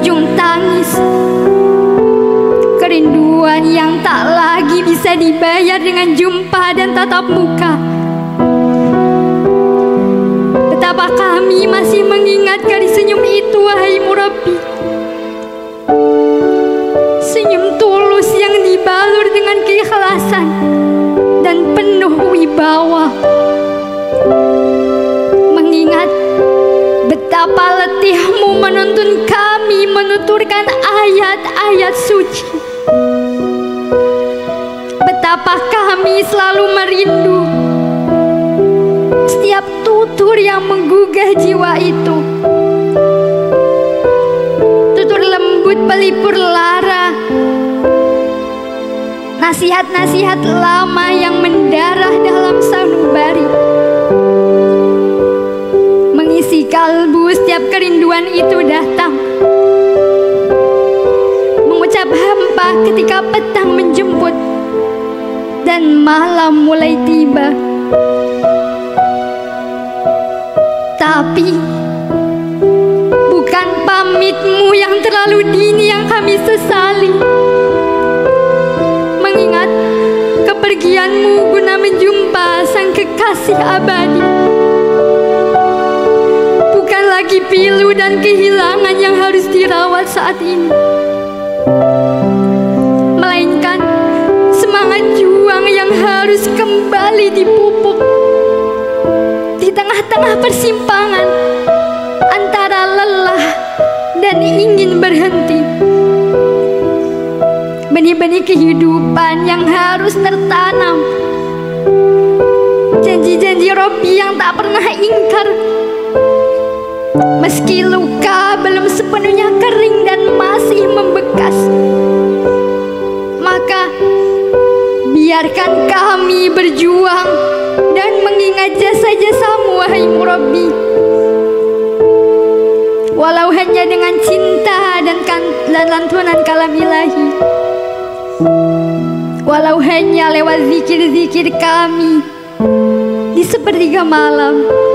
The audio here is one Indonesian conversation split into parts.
berujung tangis Kerinduan yang tak lagi bisa dibayar dengan jumpa dan tatap muka. Betapa kami masih mengingat kali senyum itu, wahai murabi. Senyum tulus yang dibalur dengan keikhlasan dan penuh wibawa. Betapa letihmu menuntun kami menuturkan ayat-ayat suci. Betapa kami selalu merindu setiap tutur yang menggugah jiwa itu. Tutur lembut pelipur lara. Nasihat-nasihat lama yang mendarah dalam sanubari. Kalbu setiap kerinduan itu datang. Mengucap hampa ketika petang menjemput dan malam mulai tiba. Tapi bukan pamitmu yang terlalu dini yang kami sesali. Mengingat kepergianmu guna menjumpa sang kekasih abadi. Lagi pilu dan kehilangan yang harus dirawat saat ini. Melainkan semangat juang yang harus kembali dipupuk di tengah-tengah persimpangan antara lelah dan ingin berhenti. Benih-benih kehidupan yang harus tertanam. Janji-janji Robi yang tak pernah ingkar. Meski luka belum sepenuhnya kering dan masih membekas. Maka biarkan kami berjuang dan mengingat jasa-jasamu wahai murabi walau hanya dengan cinta dan, kan, dan lantunan kalam ilahi walau hanya lewat zikir-zikir kami di sepertiga malam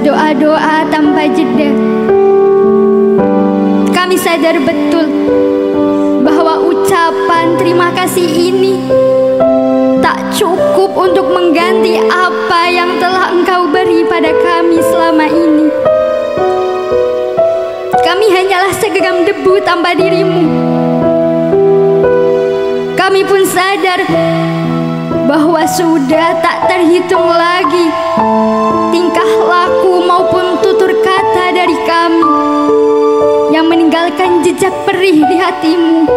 doa-doa tanpa jeda. Kami sadar betul bahwa ucapan terima kasih ini tak cukup untuk mengganti apa yang telah Engkau beri pada kami selama ini. Kami hanyalah segenggam debu tanpa dirimu. Kami pun sadar bahwa sudah tak terhitung lagi tingkah laku maupun tutur kata dari kami yang meninggalkan jejak perih di hatimu.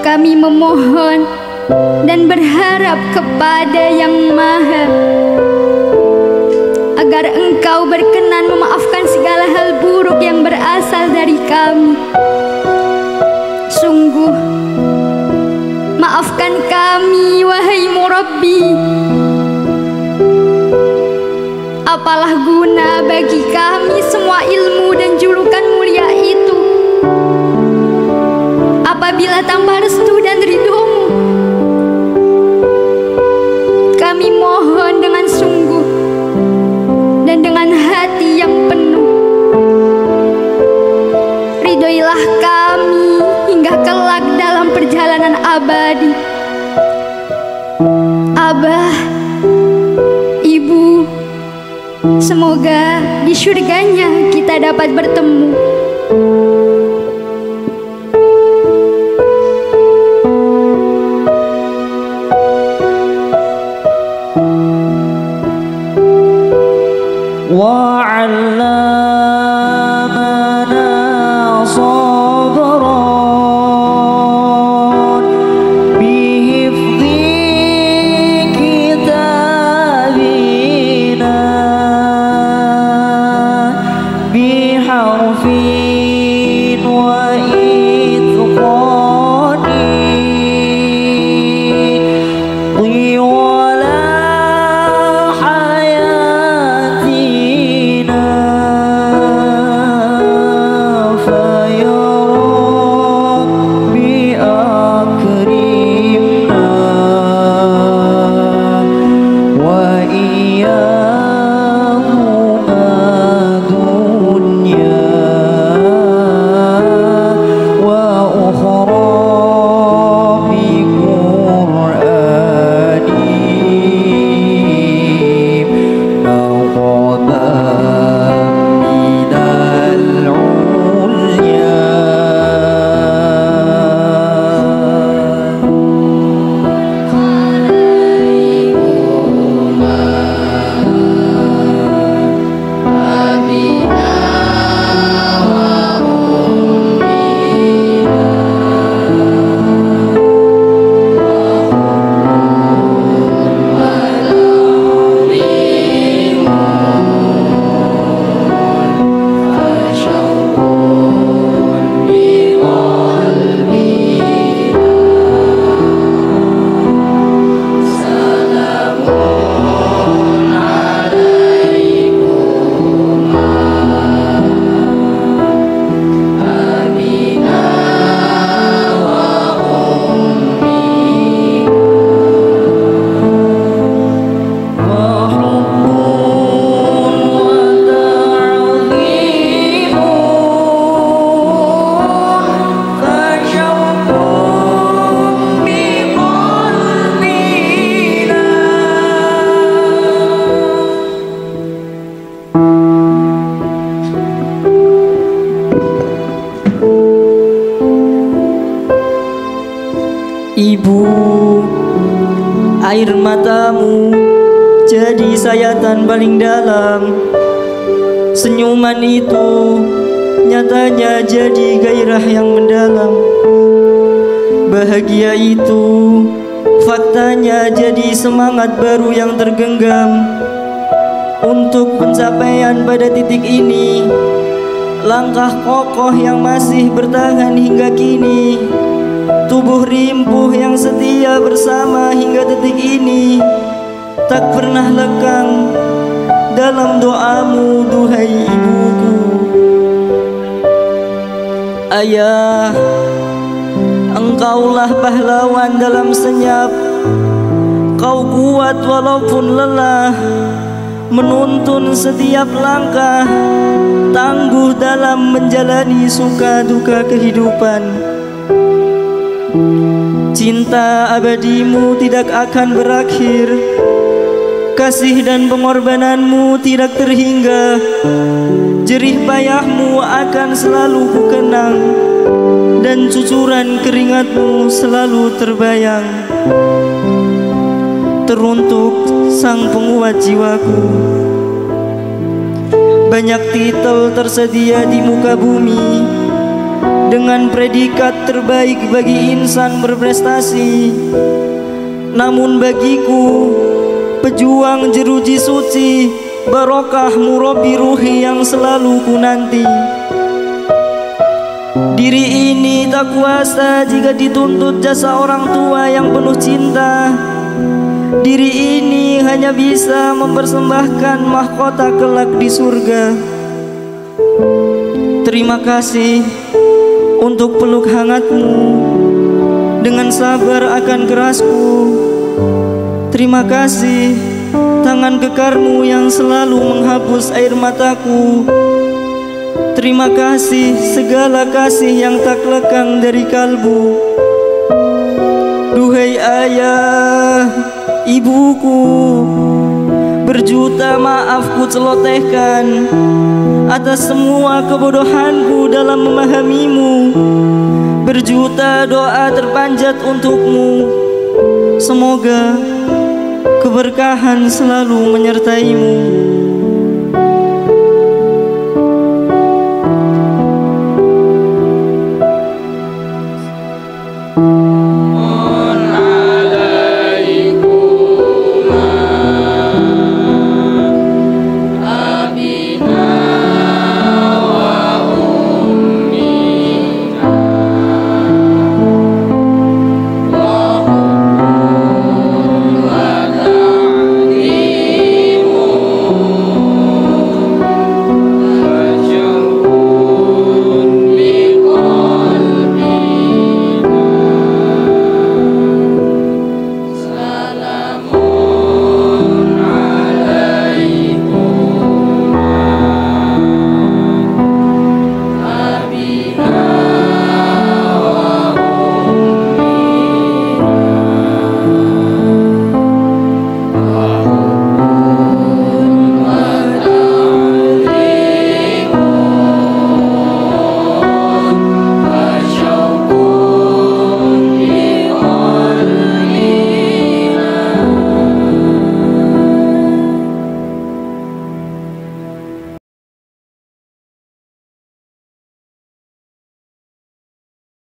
Kami memohon dan berharap kepada Yang Maha agar Engkau berkenan memaafkan segala hal buruk yang berasal dari kami. Sungguh, kami, wahai Murabbi. Apalah guna bagi kami semua ilmu dan julukan mulia itu apabila tanpa restu dan ridhomu surganya kita dapat bertemu وعلمنا Ibu, air matamu jadi sayatan paling dalam. Senyuman itu nyatanya jadi gairah yang mendalam. Bahagia itu faktanya jadi semangat baru yang tergenggam. Untuk pencapaian pada titik ini, langkah kokoh yang masih bertahan hingga kini. Rimpuh yang setia bersama hingga detik ini. Tak pernah lekang dalam doamu duhai ibuku. Ayah, Engkaulah pahlawan dalam senyap. Kau kuat walaupun lelah Menuntun setiap langkah. Tangguh dalam menjalani suka duka kehidupan Cinta abadimu tidak akan berakhir. Kasih dan pengorbananmu tidak terhingga. Jerih payahmu akan selalu kukenang. Dan cucuran keringatmu selalu terbayang. Teruntuk sang penguat jiwaku. Banyak titel tersedia di muka bumi Dengan predikat terbaik bagi insan berprestasi. Namun bagiku Pejuang jeruji suci Barokah murabi ruhi yang selalu ku nanti. Diri ini tak kuasa jika dituntut jasa orang tua yang penuh cinta. Diri ini hanya bisa mempersembahkan mahkota kelak di surga. Terima kasih untuk peluk hangatmu. Dengan sabar akan kerasku. Terima kasih tangan kekarmu yang selalu menghapus air mataku. Terima kasih segala kasih yang tak lekang dari kalbu. Duhai ayah, ibuku Berjuta maaf ku celotehkan Atas semua kebodohanku dalam memahamimu. Berjuta doa terpanjat untukmu. Semoga keberkahan selalu menyertaimu